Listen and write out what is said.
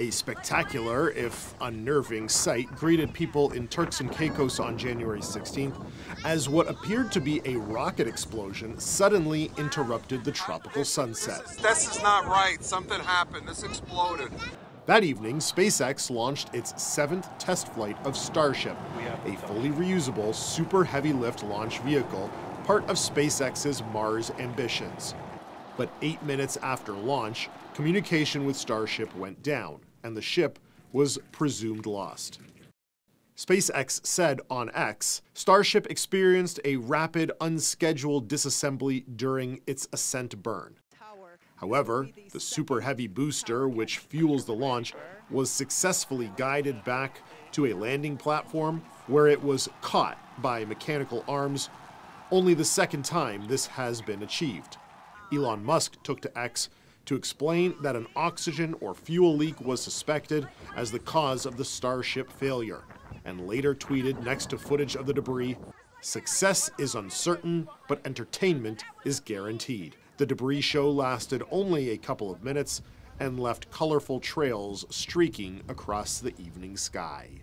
A spectacular, if unnerving, sight greeted people in Turks and Caicos on January 16th as what appeared to be a rocket explosion suddenly interrupted the tropical sunset. This is not right. Something happened. This exploded. That evening, SpaceX launched its seventh test flight of Starship, a fully reusable super heavy lift launch vehicle, part of SpaceX's Mars ambitions. But eight minutes after launch, communication with Starship went down, and the ship was presumed lost. SpaceX said on X Starship experienced a rapid, unscheduled disassembly during its ascent burn. However, the Super Heavy booster, which fuels the launch, was successfully guided back to a landing platform where it was caught by mechanical arms. Only the second time this has been achieved. Elon Musk took to X to explain that an oxygen or fuel leak was suspected as the cause of the Starship failure, and later tweeted next to footage of the debris Success is uncertain, but entertainment is guaranteed. The debris show lasted only a couple of minutes and left colorful trails streaking across the evening sky.